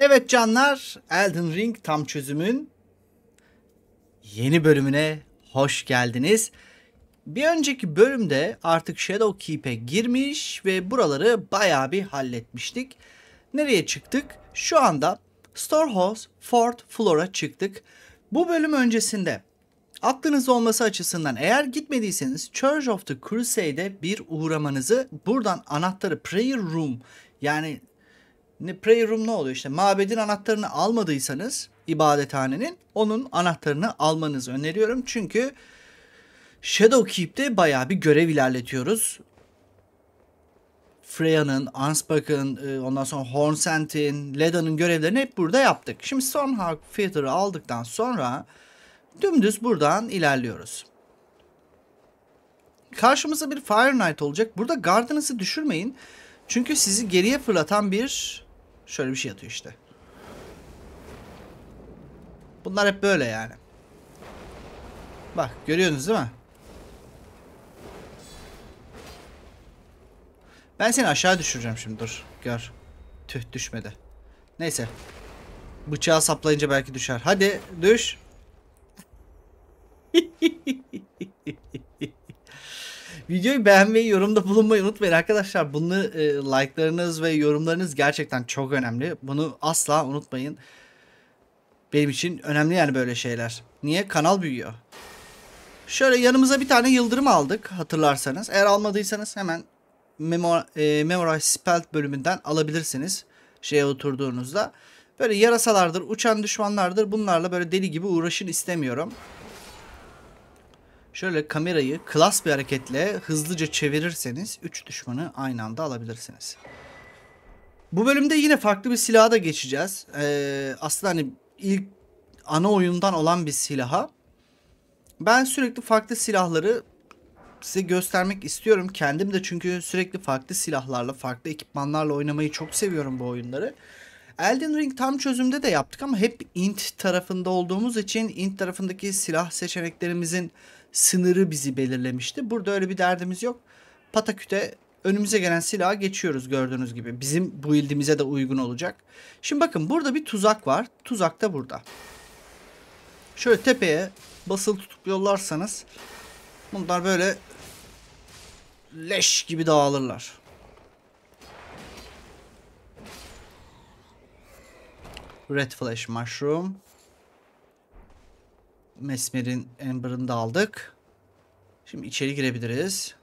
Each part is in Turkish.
Evet canlar, Elden Ring tam çözümün yeni bölümüne hoş geldiniz. Bir önceki bölümde artık Shadow Keep'e girmiş ve buraları bayağı bir halletmiştik. Nereye çıktık? Şu anda Storehouse Fort Flora çıktık. Bu bölüm öncesinde aklınızda olması açısından eğer gitmediyseniz Church of the Crusade'e bir uğramanızı buradan anahtarı Prayer Room yani prayer room ne oluyor işte mabedin anahtarını almadıysanız ibadethanenin onun anahtarını almanızı öneriyorum. Çünkü Shadow Keep'te bayağı bir görev ilerletiyoruz. Freya'nın, Ansbach'ın, e, ondan sonra Hornsent'in, Leda'nın görevlerini hep burada yaptık. Şimdi Stormhawk Theater'ı aldıktan sonra dümdüz buradan ilerliyoruz. Karşımıza bir Fire Knight olacak. Burada gardınızı düşürmeyin. Çünkü sizi geriye fırlatan bir şöyle bir şey atıyor işte. Bunlar hep böyle yani. Bak görüyorsunuz değil mi? Ben seni aşağı düşüreceğim şimdi dur. Gör. Tüh düşmedi. Neyse. Bıçağı saplayınca belki düşer. Hadi düş. Videoyu beğenmeyi, yorumda bulunmayı unutmayın arkadaşlar. Bunu e, like'larınız ve yorumlarınız gerçekten çok önemli. Bunu asla unutmayın. Benim için önemli yani böyle şeyler. Niye? Kanal büyüyor. Şöyle yanımıza bir tane yıldırım aldık hatırlarsanız. Eğer almadıysanız hemen Memo e, Memorize bölümünden alabilirsiniz. Şeye oturduğunuzda. Böyle yarasalardır, uçan düşmanlardır. Bunlarla böyle deli gibi uğraşın istemiyorum. Şöyle kamerayı klas bir hareketle hızlıca çevirirseniz 3 düşmanı aynı anda alabilirsiniz. Bu bölümde yine farklı bir silaha da geçeceğiz. Ee, aslında hani ilk ana oyundan olan bir silaha. Ben sürekli farklı silahları size göstermek istiyorum. Kendim de çünkü sürekli farklı silahlarla, farklı ekipmanlarla oynamayı çok seviyorum bu oyunları. Elden Ring tam çözümde de yaptık ama hep int tarafında olduğumuz için int tarafındaki silah seçeneklerimizin sınırı bizi belirlemişti. Burada öyle bir derdimiz yok. Pataküte önümüze gelen silaha geçiyoruz gördüğünüz gibi. Bizim bu ildimize de uygun olacak. Şimdi bakın burada bir tuzak var. Tuzak da burada. Şöyle tepeye basılı tutup yollarsanız bunlar böyle leş gibi dağılırlar. Red Flash Mushroom. Mesmer'in Ember'ını da aldık. Şimdi içeri girebiliriz.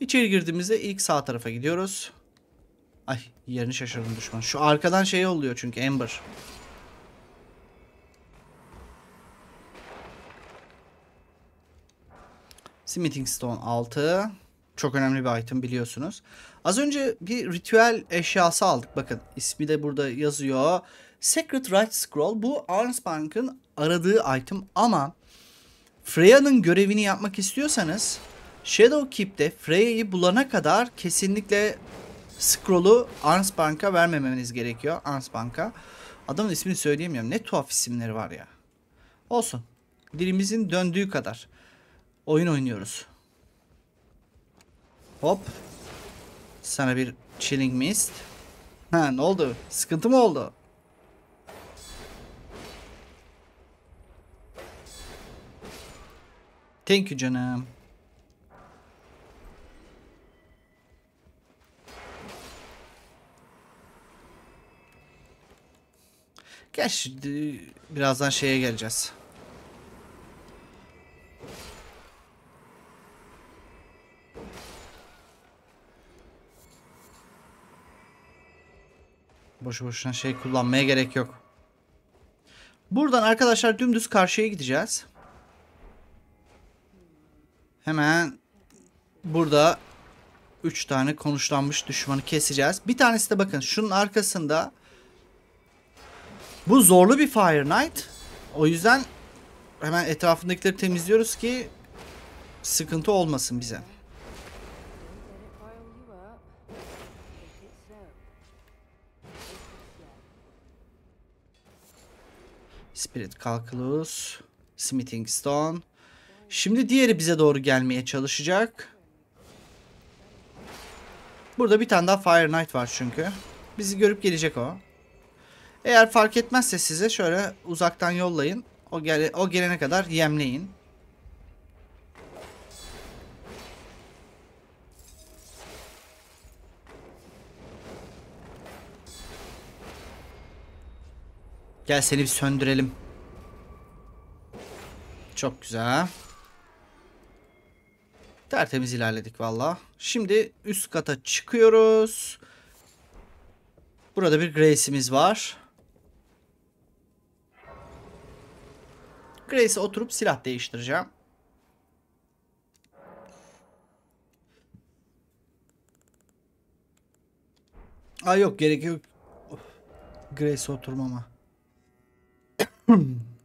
İçeri girdiğimizde ilk sağ tarafa gidiyoruz. Ay yerini şaşırdım düşman. Şu arkadan şey oluyor çünkü Ember. Smithing Stone 6. Çok önemli bir item biliyorsunuz. Az önce bir ritüel eşyası aldık. Bakın ismi de burada yazıyor. Secret Right Scroll. Bu Arnsbank'ın aradığı item ama Freya'nın görevini yapmak istiyorsanız Shadow Keep'te Freya'yı bulana kadar kesinlikle scroll'u Arnsbank'a vermemeniz gerekiyor. Arnsbank'a. Adamın ismini söyleyemiyorum. Ne tuhaf isimleri var ya. Olsun. Dilimizin döndüğü kadar. Oyun oynuyoruz. Hop. Sana bir chilling mist. Ha ne oldu? Sıkıntı mı oldu? Thank you canım. Geç birazdan şeye geleceğiz. Boşu boşuna şey kullanmaya gerek yok. Buradan arkadaşlar dümdüz karşıya gideceğiz. Hemen burada 3 tane konuşlanmış düşmanı keseceğiz. Bir tanesi de bakın şunun arkasında bu zorlu bir Fire Knight. O yüzden hemen etrafındakileri temizliyoruz ki sıkıntı olmasın bize. Spirit Calculus, Smithing Stone. Şimdi diğeri bize doğru gelmeye çalışacak. Burada bir tane daha Fire Knight var çünkü. Bizi görüp gelecek o. Eğer fark etmezse size şöyle uzaktan yollayın. O, gele, o gelene kadar yemleyin. Gel seni bir söndürelim. Çok güzel. Tertemiz ilerledik valla. Şimdi üst kata çıkıyoruz. Burada bir Grace'imiz var. Grace'e oturup silah değiştireceğim. Ay yok gerek yok. Grace'e oturmama.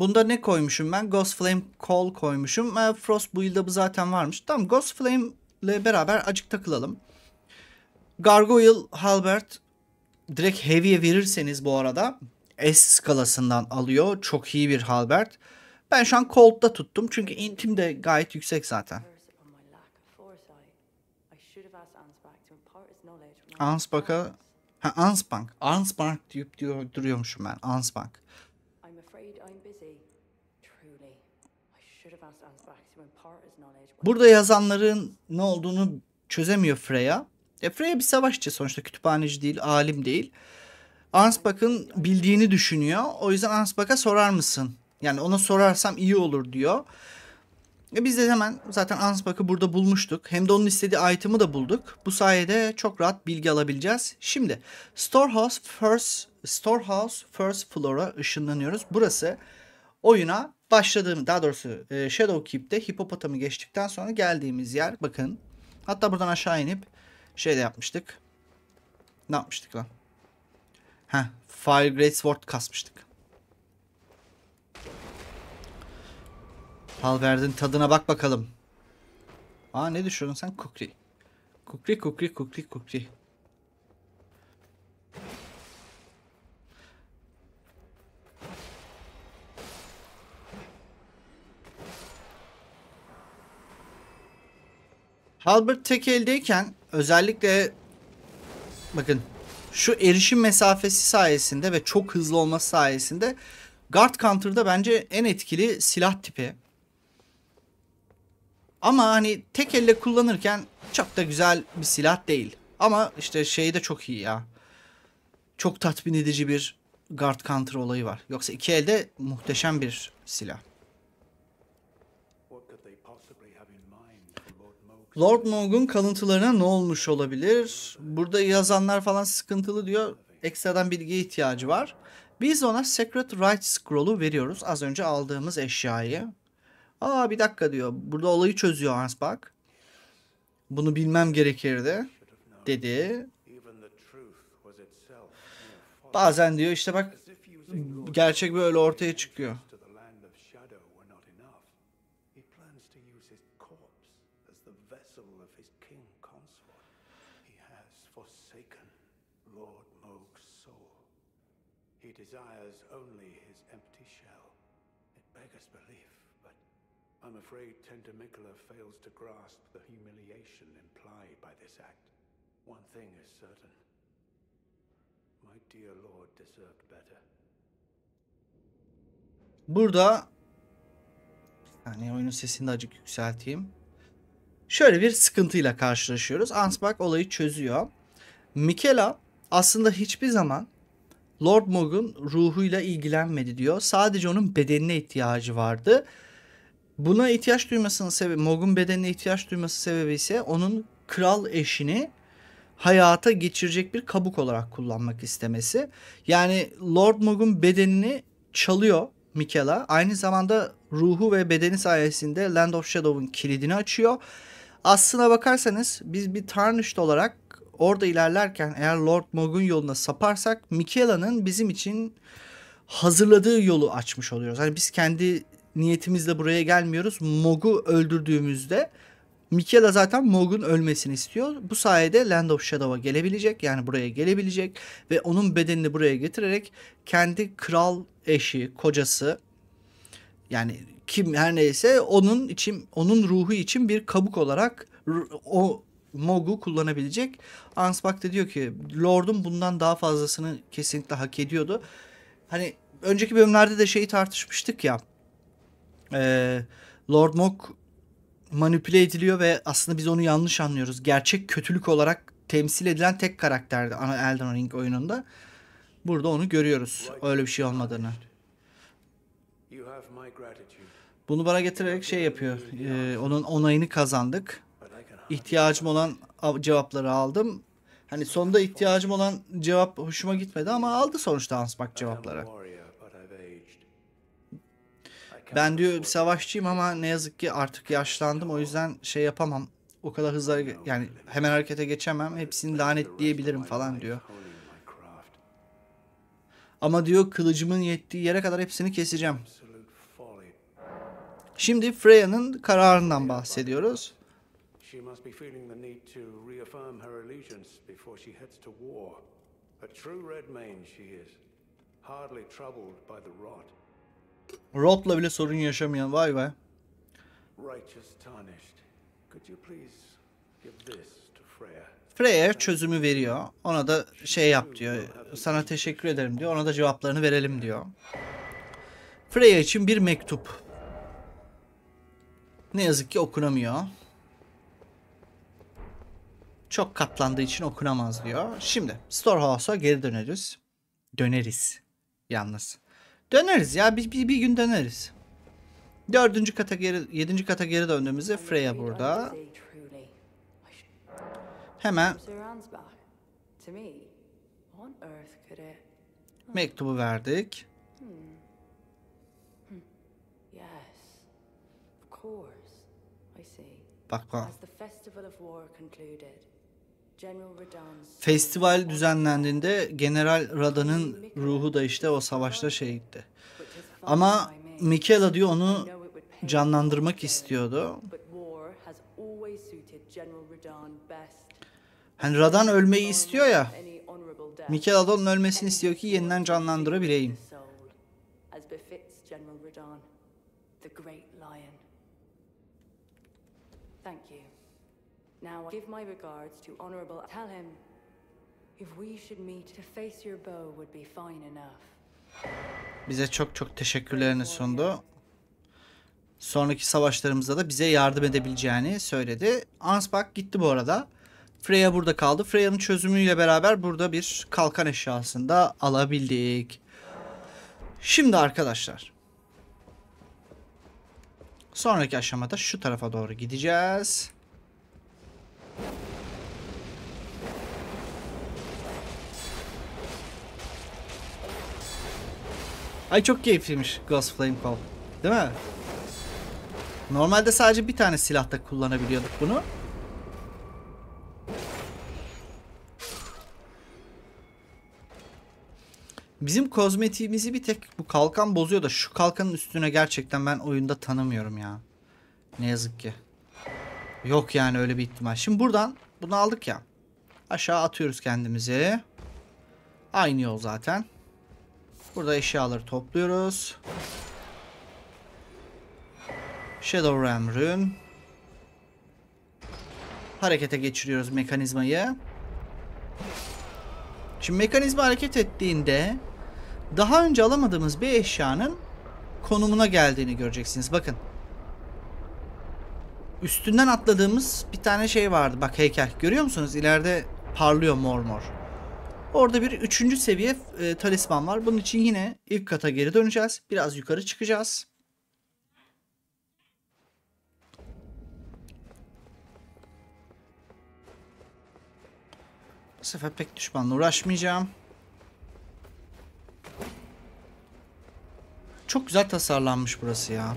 Bunda ne koymuşum ben? Ghost Flame Call koymuşum. E, Frost build'da bu zaten varmış. Tamam Ghost Flame ile beraber acık takılalım. Gargoyle Halbert direkt heavy'e verirseniz bu arada S skalasından alıyor. Çok iyi bir Halbert. Ben şu an Cold'da tuttum. Çünkü intim de gayet yüksek zaten. upon my lack of foresight. I should have Burada yazanların ne olduğunu çözemiyor Freya. E Freya bir savaşçı sonuçta kütüphaneci değil, alim değil. Ansbach'ın bildiğini düşünüyor. O yüzden Ansbach'a sorar mısın? Yani ona sorarsam iyi olur diyor. E biz de hemen zaten Ansbach'ı burada bulmuştuk. Hem de onun istediği item'ı da bulduk. Bu sayede çok rahat bilgi alabileceğiz. Şimdi Storehouse First Storehouse First Floor'a ışınlanıyoruz. Burası oyuna başladığım daha doğrusu e, Shadowkeep'te hipopotamı geçtikten sonra geldiğimiz yer. Bakın. Hatta buradan aşağı inip şey de yapmıştık. Ne yapmıştık lan? Heh, Fire Great Sword kasmıştık. Halberd'in tadına bak bakalım. Aa ne düşürdün sen? Kukri. Kukri kukri kukri kukri. Halbert tek eldeyken özellikle bakın şu erişim mesafesi sayesinde ve çok hızlı olması sayesinde Guard Counter'da bence en etkili silah tipi. Ama hani tek elle kullanırken çok da güzel bir silah değil. Ama işte şey de çok iyi ya. Çok tatmin edici bir Guard Counter olayı var. Yoksa iki elde muhteşem bir silah. Lord Morg'un kalıntılarına ne olmuş olabilir? Burada yazanlar falan sıkıntılı diyor. Ekstradan bilgiye ihtiyacı var. Biz ona Secret Right Scroll'u veriyoruz. Az önce aldığımız eşyayı. Aa bir dakika diyor. Burada olayı çözüyor Ansbach. Bunu bilmem gerekirdi. Dedi. Bazen diyor işte bak gerçek böyle ortaya çıkıyor. As the vessel of his king consort. He has forsaken Lord Moog's soul. He desires only his empty shell. It beggars belief, but I'm afraid Tentamicola fails to grasp the humiliation implied by this act. One thing is certain. My dear lord deserved better. Burada yani oyunun sesini de azıcık yükselteyim. Şöyle bir sıkıntıyla karşılaşıyoruz. Ansbach olayı çözüyor. Mikela aslında hiçbir zaman Lord Mog'un ruhuyla ilgilenmedi diyor. Sadece onun bedenine ihtiyacı vardı. Buna ihtiyaç duymasının sebebi, Mog'un bedenine ihtiyaç duyması sebebi ise onun kral eşini hayata geçirecek bir kabuk olarak kullanmak istemesi. Yani Lord Mog'un bedenini çalıyor Mikela. Aynı zamanda ruhu ve bedeni sayesinde Land of Shadow'un kilidini açıyor. Aslına bakarsanız biz bir Tarnished olarak orada ilerlerken eğer Lord Mog'un yoluna saparsak Mikela'nın bizim için hazırladığı yolu açmış oluyoruz. Hani biz kendi niyetimizle buraya gelmiyoruz. Mog'u öldürdüğümüzde Mikela zaten Mog'un ölmesini istiyor. Bu sayede Land of Shadow'a gelebilecek. Yani buraya gelebilecek ve onun bedenini buraya getirerek kendi kral eşi, kocası yani kim her neyse onun için onun ruhu için bir kabuk olarak o Mog'u kullanabilecek. Ansbach da diyor ki Lord'um bundan daha fazlasını kesinlikle hak ediyordu. Hani önceki bölümlerde de şeyi tartışmıştık ya. Ee, Lord Mog manipüle ediliyor ve aslında biz onu yanlış anlıyoruz. Gerçek kötülük olarak temsil edilen tek karakterdi ana Elden Ring oyununda. Burada onu görüyoruz. Öyle bir şey olmadığını. You have my gratitude, Bunu bana getirerek şey yapıyor. Ee, onun onayını kazandık. İhtiyacım olan cevapları aldım. Hani sonunda ihtiyacım olan cevap hoşuma gitmedi ama aldı sonuçta Ansbach cevapları. Ben diyor savaşçıyım ama ne yazık ki artık yaşlandım o yüzden şey yapamam. O kadar hızlı yani hemen harekete geçemem. Hepsini lanetleyebilirim falan diyor. Ama diyor kılıcımın yettiği yere kadar hepsini keseceğim. Şimdi Freya'nın kararından bahsediyoruz. She must be feeling the need to reaffirm her allegiance before she heads to war. A true Redmane she is, hardly troubled by the rot. Rod'la bile sorun yaşamayan vay be. Righteous tarnished. Could you please give this to Freya? Freya çözümü veriyor. Ona da şey yap diyor. Sana teşekkür ederim diyor. Ona da cevaplarını verelim diyor. Freya için bir mektup. Ne yazık ki okunamıyor. Çok katlandığı için okunamaz diyor. Şimdi Storehouse'a geri döneriz. Döneriz. Yalnız. Döneriz ya bir, bir, bir gün döneriz. Dördüncü kata geri, yedinci kata geri döndüğümüzde Freya burada. Hemen Sir Ansbach, to me, what on earth could it... mektubu verdik. Yes, of course, I see. Bak bak. As the festival düzenlendiğinde General Rada'nın ruhu da işte o savaşta şehitti. which has Ama. Michaela diyor onu canlandırmak istiyordu. Hani Radan ölmeyi istiyor ya. Michaela da onun ölmesini istiyor ki yeniden canlandırabileyim. The great. Thank you. Now I give my regards to Honorable. Tell him, if we should meet, to face your bow would be fine enough. Bize çok çok teşekkürlerini sundu. Sonraki savaşlarımızda da bize yardım edebileceğini söyledi. Ansbach gitti bu arada. Freya burada kaldı. Freya'nın çözümüyle beraber burada bir kalkan eşyasını da alabildik. Şimdi arkadaşlar. Sonraki aşamada şu tarafa doğru gideceğiz. Ay çok keyifliymiş Ghost Flame Call. Değil mi? Normalde sadece bir tane silahta kullanabiliyorduk bunu. Bizim kozmetiğimizi bir tek bu kalkan bozuyor da şu kalkanın üstüne gerçekten ben oyunda tanımıyorum ya. Ne yazık ki. Yok yani öyle bir ihtimal. Şimdi buradan bunu aldık ya. Aşağı atıyoruz kendimizi. Aynı yol zaten. Burada eşyaları topluyoruz. Shadow Ram Rune. Harekete geçiriyoruz mekanizmayı. Şimdi mekanizma hareket ettiğinde daha önce alamadığımız bir eşyanın konumuna geldiğini göreceksiniz. Bakın. Üstünden atladığımız bir tane şey vardı. Bak heykel. Görüyor musunuz? İleride parlıyor mor mor. Orada bir üçüncü seviye e, talisman var. Bunun için yine ilk kata geri döneceğiz. Biraz yukarı çıkacağız. Bu sefer pek düşmanla uğraşmayacağım. Çok güzel tasarlanmış burası ya.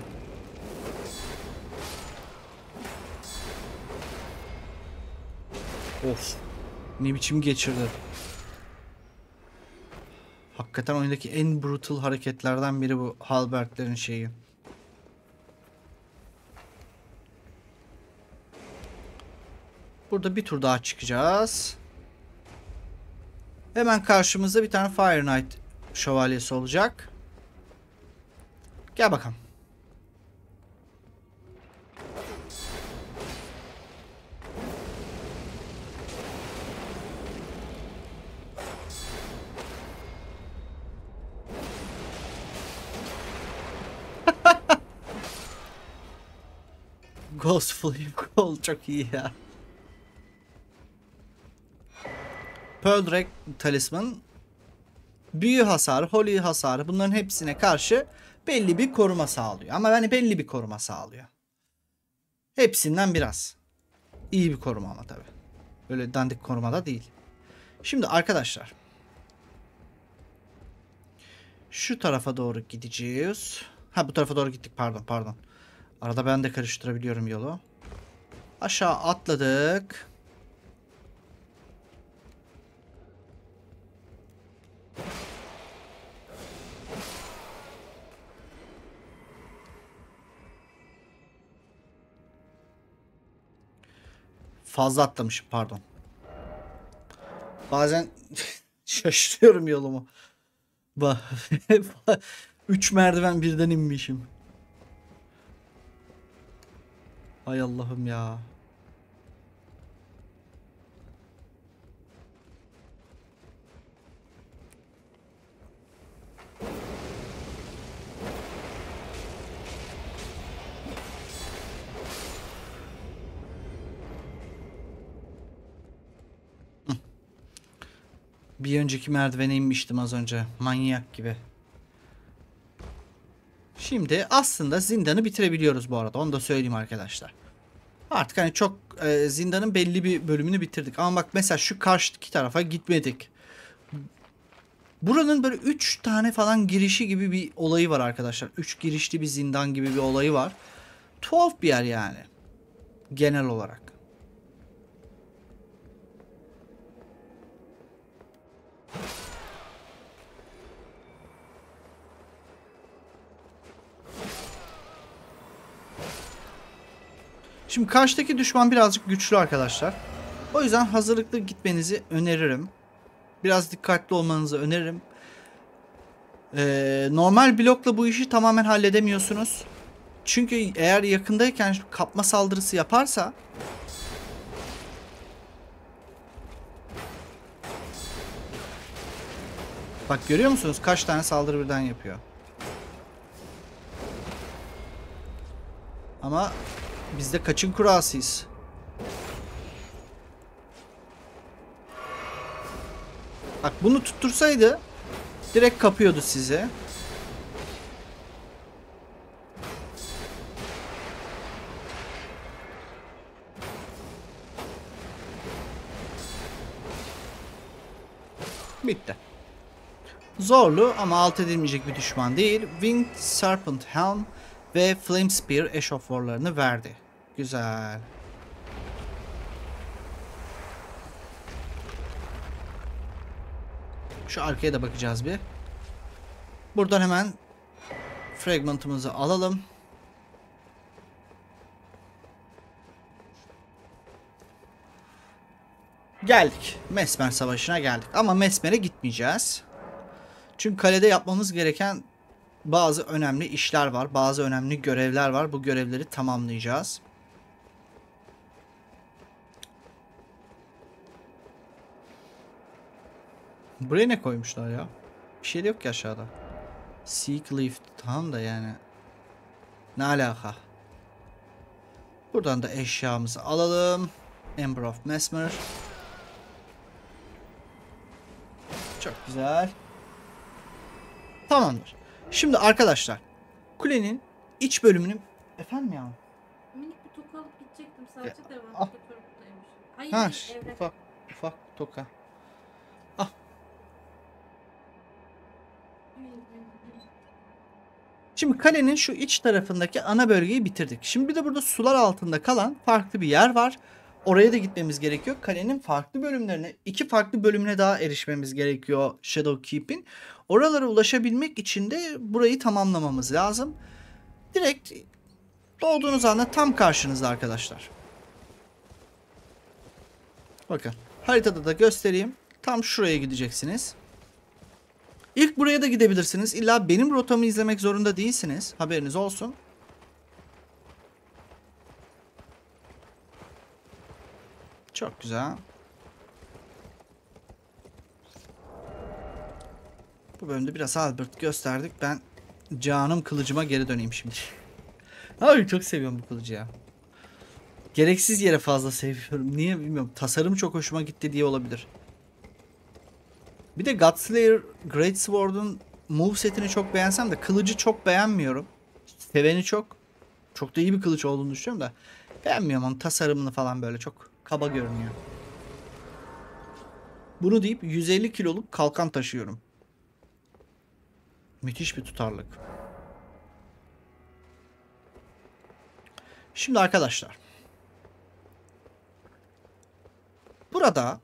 Of. Ne biçim geçirdi. Hakikaten oyundaki en brutal hareketlerden biri bu Halbertlerin şeyi. Burada bir tur daha çıkacağız. Hemen karşımızda bir tane Fire Knight şövalyesi olacak. Gel bakalım. Ghost Flame Gold çok iyi ya. Pearl Rack talisman büyü hasarı, holy hasarı bunların hepsine karşı belli bir koruma sağlıyor. Ama yani belli bir koruma sağlıyor. Hepsinden biraz. İyi bir koruma ama tabi. Böyle dandik koruma da değil. Şimdi arkadaşlar. Şu tarafa doğru gideceğiz. Ha bu tarafa doğru gittik pardon pardon. Arada ben de karıştırabiliyorum yolu. Aşağı atladık. Fazla atlamışım pardon. Bazen şaşırıyorum yolumu. Bak. Üç merdiven birden inmişim. Hay Allah'ım ya. Bir önceki merdivene inmiştim az önce. Manyak gibi. Şimdi aslında zindanı bitirebiliyoruz bu arada. Onu da söyleyeyim arkadaşlar. Artık hani çok e, zindanın belli bir bölümünü bitirdik. Ama bak mesela şu karşıdaki tarafa gitmedik. Buranın böyle 3 tane falan girişi gibi bir olayı var arkadaşlar. 3 girişli bir zindan gibi bir olayı var. Tuhaf bir yer yani. Genel olarak. Şimdi karşıdaki düşman birazcık güçlü arkadaşlar. O yüzden hazırlıklı gitmenizi öneririm. Biraz dikkatli olmanızı öneririm. Ee, normal blokla bu işi tamamen halledemiyorsunuz. Çünkü eğer yakındayken kapma saldırısı yaparsa Bak görüyor musunuz? Kaç tane saldırı birden yapıyor. Ama biz de kaçın kurasıyız. Bak bunu tuttursaydı direkt kapıyordu size. Zorlu ama alt edilmeyecek bir düşman değil. Winged Serpent Helm ve Flame Spear eşoförlerini verdi. Güzel. Şu arkaya da bakacağız bir. Buradan hemen fragmentımızı alalım. Geldik. Mesmer Savaşı'na geldik. Ama Mesmer'e gitmeyeceğiz. Çünkü kalede yapmamız gereken bazı önemli işler var. Bazı önemli görevler var. Bu görevleri tamamlayacağız. Buraya ne koymuşlar ya? Bir şey de yok ki aşağıda. Seek lift. Tamam da yani. Ne alaka? Buradan da eşyamızı alalım. Ember of Mesmer. Çok güzel. Tamamdır. Şimdi arkadaşlar. Kulenin iç bölümünü... Efendim ya? Minik bir toka alıp gidecektim sadece de ah. var. Fotoğraftaymış. Hayır, Ha, evrak. ufak ufak toka. Şimdi kalenin şu iç tarafındaki ana bölgeyi bitirdik. Şimdi bir de burada sular altında kalan farklı bir yer var. Oraya da gitmemiz gerekiyor. Kalenin farklı bölümlerine, iki farklı bölümüne daha erişmemiz gerekiyor Shadow Keep'in. Oralara ulaşabilmek için de burayı tamamlamamız lazım. Direkt doğduğunuz anda tam karşınızda arkadaşlar. Bakın haritada da göstereyim. Tam şuraya gideceksiniz. İlk buraya da gidebilirsiniz. İlla benim rotamı izlemek zorunda değilsiniz. Haberiniz olsun. Çok güzel. Bu bölümde biraz Albert gösterdik. Ben canım kılıcıma geri döneyim şimdi. Abi çok seviyorum bu kılıcı ya. Gereksiz yere fazla seviyorum. Niye bilmiyorum. Tasarım çok hoşuma gitti diye olabilir. Bir de Godslayer Great Sword'un move setini çok beğensem de kılıcı çok beğenmiyorum. Seveni çok. Çok da iyi bir kılıç olduğunu düşünüyorum da. Beğenmiyorum onun tasarımını falan böyle çok kaba görünüyor. Bunu deyip 150 kiloluk kalkan taşıyorum. Müthiş bir tutarlık. Şimdi arkadaşlar. Burada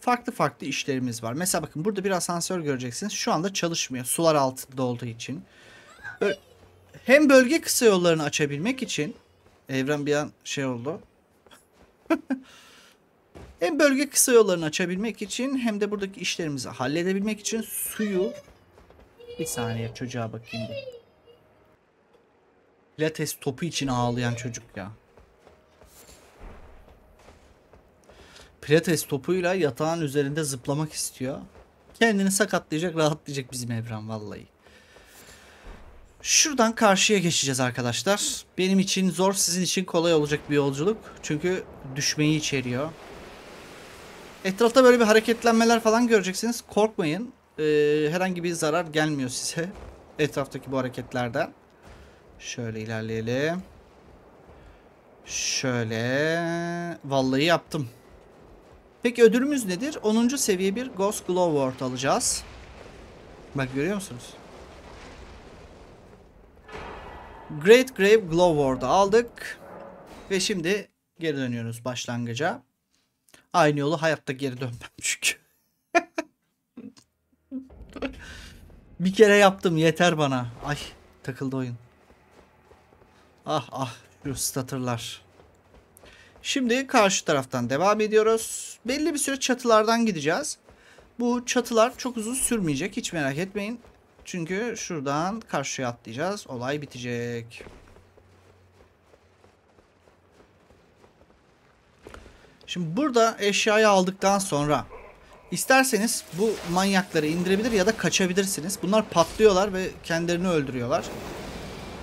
farklı farklı işlerimiz var. Mesela bakın burada bir asansör göreceksiniz. Şu anda çalışmıyor. Sular altında olduğu için. Hem bölge kısa yollarını açabilmek için evren bir an şey oldu. hem bölge kısa yollarını açabilmek için hem de buradaki işlerimizi halledebilmek için suyu bir saniye çocuğa bakayım bir. Pilates topu için ağlayan çocuk ya. Pilates topuyla yatağın üzerinde zıplamak istiyor. Kendini sakatlayacak, rahatlayacak bizim evren vallahi. Şuradan karşıya geçeceğiz arkadaşlar. Benim için zor, sizin için kolay olacak bir yolculuk. Çünkü düşmeyi içeriyor. Etrafta böyle bir hareketlenmeler falan göreceksiniz. Korkmayın. Ee, herhangi bir zarar gelmiyor size. Etraftaki bu hareketlerden. Şöyle ilerleyelim. Şöyle. Vallahi yaptım. Peki ödülümüz nedir? 10. seviye bir Ghost Glow Ward alacağız. Bak görüyor musunuz? Great Grave Glow Ward'ı aldık. Ve şimdi geri dönüyoruz başlangıca. Aynı yolu hayatta geri dönmem çünkü. bir kere yaptım yeter bana. Ay takıldı oyun. Ah ah şu statırlar. Şimdi karşı taraftan devam ediyoruz. Belli bir süre çatılardan gideceğiz. Bu çatılar çok uzun sürmeyecek. Hiç merak etmeyin. Çünkü şuradan karşıya atlayacağız. Olay bitecek. Şimdi burada eşyayı aldıktan sonra isterseniz bu manyakları indirebilir ya da kaçabilirsiniz. Bunlar patlıyorlar ve kendilerini öldürüyorlar.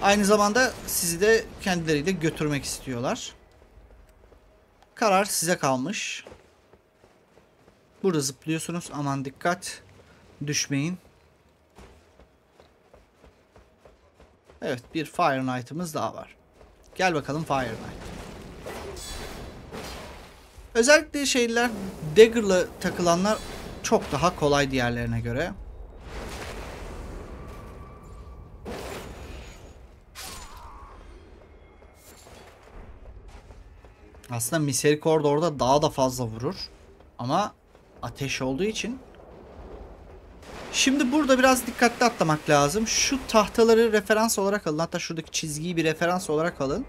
Aynı zamanda sizi de kendileriyle götürmek istiyorlar. Karar size kalmış. Burada zıplıyorsunuz. Aman dikkat. Düşmeyin. Evet bir Fire Knight'ımız daha var. Gel bakalım Fire Knight. Özellikle şeyler Dagger'la takılanlar çok daha kolay diğerlerine göre. Aslında Misericord orada daha da fazla vurur. Ama ateş olduğu için. Şimdi burada biraz dikkatli atlamak lazım. Şu tahtaları referans olarak alın. Hatta şuradaki çizgiyi bir referans olarak alın.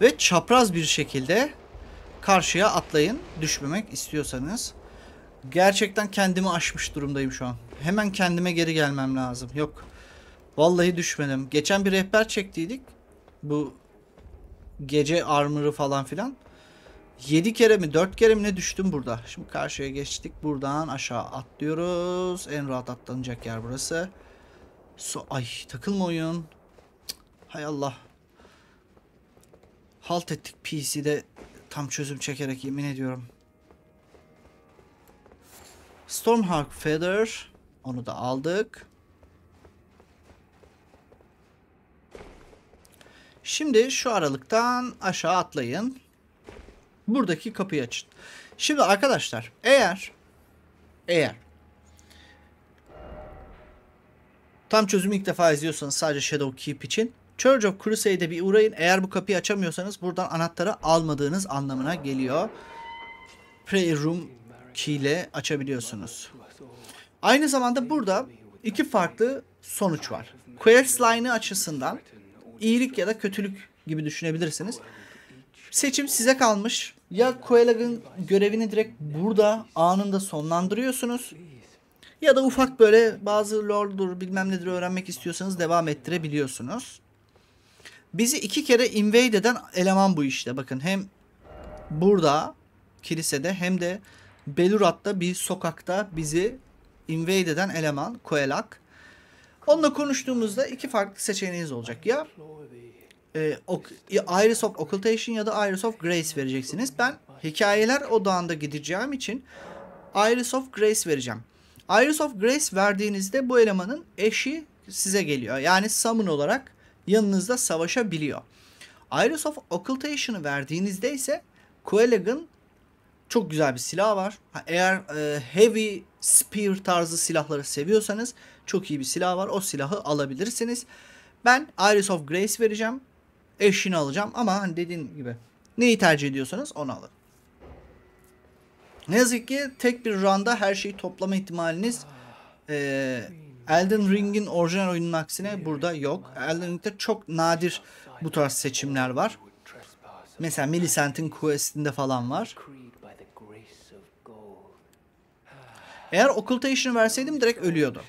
Ve çapraz bir şekilde karşıya atlayın. Düşmemek istiyorsanız. Gerçekten kendimi aşmış durumdayım şu an. Hemen kendime geri gelmem lazım. Yok. Vallahi düşmedim. Geçen bir rehber çektiydik. Bu gece armor'ı falan filan. 7 kere mi 4 kere mi ne düştüm burada. Şimdi karşıya geçtik. Buradan aşağı atlıyoruz. En rahat atlanacak yer burası. So Ay takılma oyun. Cık, Hay Allah. Halt ettik PC'de tam çözüm çekerek yemin ediyorum. Stormhawk Feather. Onu da aldık. Şimdi şu aralıktan aşağı atlayın. Buradaki kapıyı açın. Şimdi arkadaşlar eğer eğer tam çözümü ilk defa izliyorsanız sadece Shadow Keep için Church of Crusade'e bir uğrayın. Eğer bu kapıyı açamıyorsanız buradan anahtarı almadığınız anlamına geliyor. Prayer Room key ile açabiliyorsunuz. Aynı zamanda burada iki farklı sonuç var. Quest line'ı açısından iyilik ya da kötülük gibi düşünebilirsiniz. Seçim size kalmış. Ya Quelaag'ın görevini direkt burada anında sonlandırıyorsunuz. Ya da ufak böyle bazı lordur bilmem nedir öğrenmek istiyorsanız devam ettirebiliyorsunuz. Bizi iki kere invade eden eleman bu işte. Bakın hem burada kilisede hem de Belurat'ta bir sokakta bizi invade eden eleman Quelaag. Onunla konuştuğumuzda iki farklı seçeneğiniz olacak. Ya e, ok- Iris of Occultation ya da Iris of Grace vereceksiniz. Ben hikayeler odağında gideceğim için Iris of Grace vereceğim. Iris of Grace verdiğinizde bu elemanın eşi size geliyor. Yani summon olarak yanınızda savaşabiliyor. Iris of Occultation'ı verdiğinizde ise Quelag'ın çok güzel bir silah var. Eğer e, heavy spear tarzı silahları seviyorsanız çok iyi bir silah var. O silahı alabilirsiniz. Ben Iris of Grace vereceğim. Eşini alacağım ama hani dediğim gibi neyi tercih ediyorsanız onu alın. Ne yazık ki tek bir runda her şeyi toplama ihtimaliniz e, Elden Ring'in orijinal oyunun aksine burada yok. Elden Ring'de çok nadir bu tarz seçimler var. Mesela Millicent'in Quest'inde falan var. Eğer Occultation'ı verseydim direkt ölüyordu.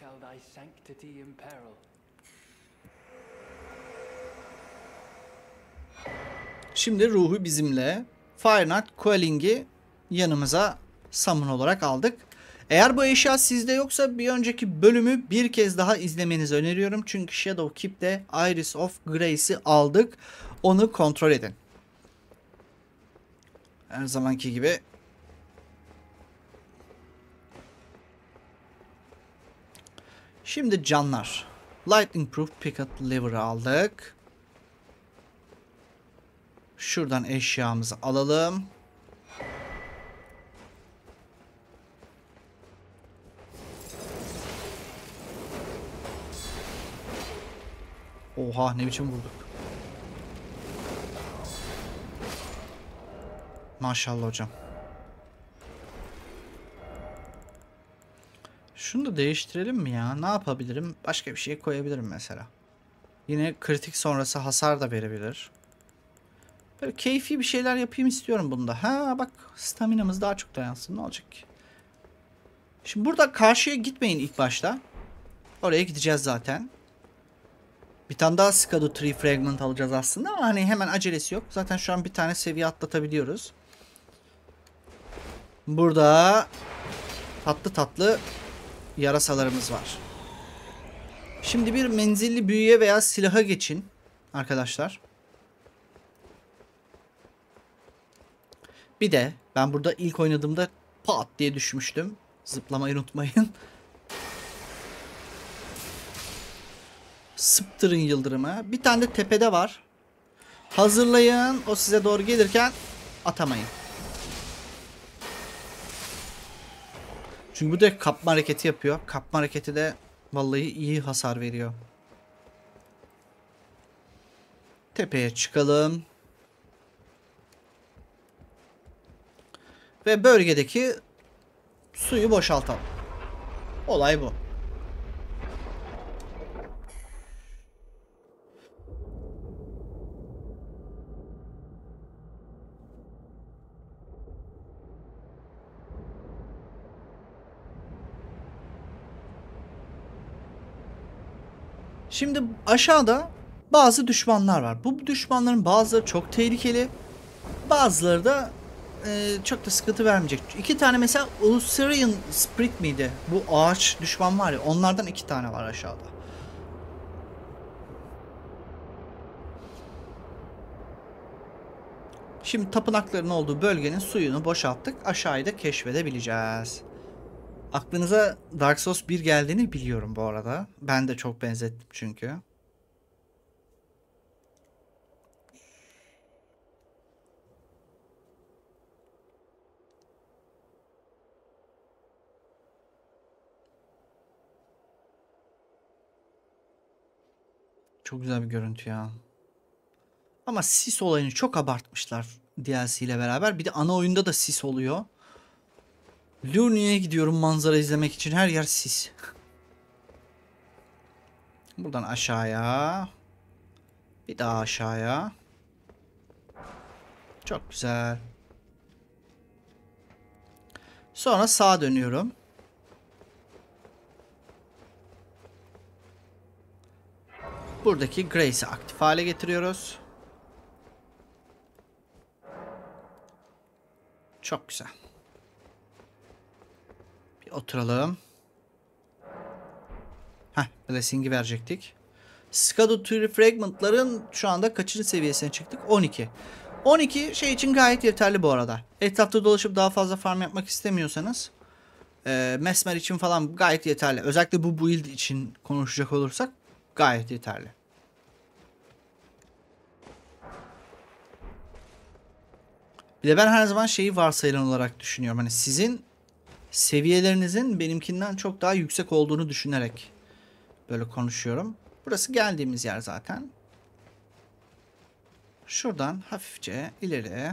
Şimdi ruhu bizimle. Fire Knight Quelling'i yanımıza summon olarak aldık. Eğer bu eşya sizde yoksa bir önceki bölümü bir kez daha izlemenizi öneriyorum. Çünkü Shadow Keep'te Iris of Grace'i aldık. Onu kontrol edin. Her zamanki gibi Şimdi canlar. Lightning Proof Picket Lever'ı aldık. Şuradan eşyamızı alalım. Oha ne biçim vurduk. Maşallah hocam. Şunu da değiştirelim mi ya? Ne yapabilirim? Başka bir şey koyabilirim mesela. Yine kritik sonrası hasar da verebilir. Böyle keyfi bir şeyler yapayım istiyorum bunda. Ha bak staminamız daha çok dayansın. Ne olacak ki? Şimdi burada karşıya gitmeyin ilk başta. Oraya gideceğiz zaten. Bir tane daha Skadu Tree Fragment alacağız aslında ama hani hemen acelesi yok. Zaten şu an bir tane seviye atlatabiliyoruz. Burada tatlı tatlı yarasalarımız var. Şimdi bir menzilli büyüye veya silaha geçin arkadaşlar. Bir de ben burada ilk oynadığımda pat diye düşmüştüm. Zıplamayı unutmayın. Sıptırın yıldırımı. Bir tane de tepede var. Hazırlayın. O size doğru gelirken atamayın. Çünkü bu da kapma hareketi yapıyor. Kapma hareketi de vallahi iyi hasar veriyor. Tepeye çıkalım. Ve bölgedeki suyu boşaltalım. Olay bu. Şimdi aşağıda bazı düşmanlar var. Bu düşmanların bazıları çok tehlikeli. Bazıları da e, çok da sıkıntı vermeyecek. İki tane mesela Ulcerian Spirit miydi? Bu ağaç düşman var ya onlardan iki tane var aşağıda. Şimdi tapınakların olduğu bölgenin suyunu boşalttık. Aşağıyı da keşfedebileceğiz. Aklınıza Dark Souls 1 geldiğini biliyorum bu arada. Ben de çok benzettim çünkü. Çok güzel bir görüntü ya. Ama sis olayını çok abartmışlar DLC ile beraber. Bir de ana oyunda da sis oluyor. Lurnia'ya gidiyorum manzara izlemek için. Her yer sis. Buradan aşağıya. Bir daha aşağıya. Çok güzel. Sonra sağa dönüyorum. Buradaki Grace'i aktif hale getiriyoruz. Çok güzel. Bir oturalım. Heh, blessing'i verecektik. Skadu Tree Fragment'ların şu anda kaçıncı seviyesine çıktık? 12. 12 şey için gayet yeterli bu arada. Etrafta dolaşıp daha fazla farm yapmak istemiyorsanız e, Mesmer için falan gayet yeterli. Özellikle bu build için konuşacak olursak gayet yeterli. Bir de ben her zaman şeyi varsayılan olarak düşünüyorum. Hani sizin seviyelerinizin benimkinden çok daha yüksek olduğunu düşünerek böyle konuşuyorum. Burası geldiğimiz yer zaten. Şuradan hafifçe ileri.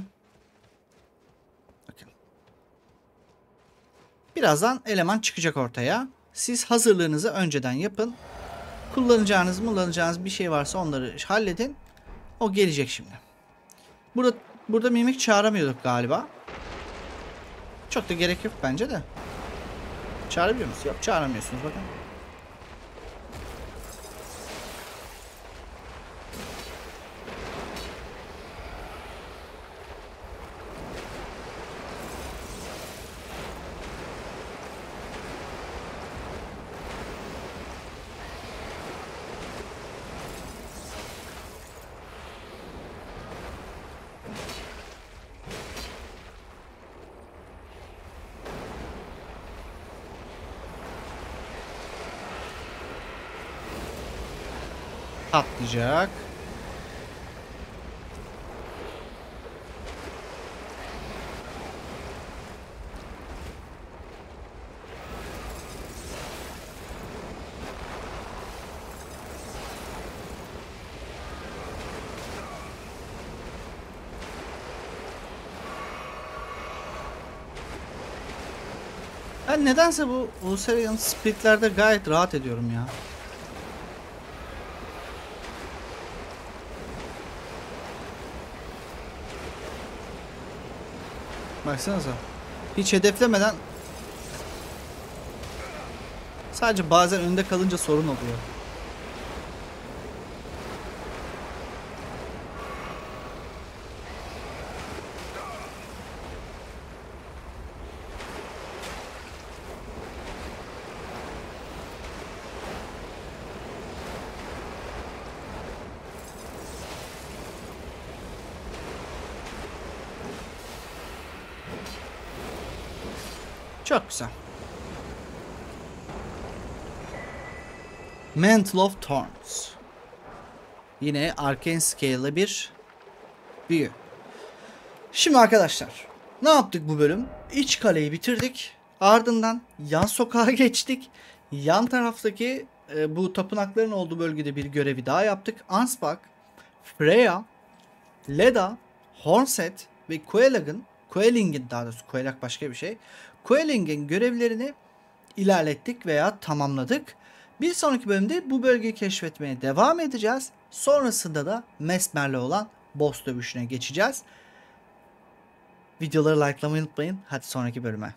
Bakın. Birazdan eleman çıkacak ortaya. Siz hazırlığınızı önceden yapın. Kullanacağınız, kullanacağınız bir şey varsa onları halledin. O gelecek şimdi. Burada burada mimik çağıramıyorduk galiba. Çok da gerek yok bence de. Çağırabiliyor musunuz? Yok çağıramıyorsunuz bakın. Patlayacak. Ben nedense bu Ulcerian splitlerde gayet rahat ediyorum ya. Baksanıza. Hiç hedeflemeden sadece bazen önde kalınca sorun oluyor. Çok güzel. Mantle of Thorns. Yine Arcane Scale'lı bir büyü. Şimdi arkadaşlar ne yaptık bu bölüm? İç kaleyi bitirdik. Ardından yan sokağa geçtik. Yan taraftaki e, bu tapınakların olduğu bölgede bir görevi daha yaptık. Ansbach, Freya, Leda, Hornset ve Quelag'ın Queling'in daha doğrusu Quelag başka bir şey. Queling'in görevlerini ilerlettik veya tamamladık. Bir sonraki bölümde bu bölgeyi keşfetmeye devam edeceğiz. Sonrasında da Mesmer'le olan boss dövüşüne geçeceğiz. Videoları likelamayı unutmayın. Hadi sonraki bölüme.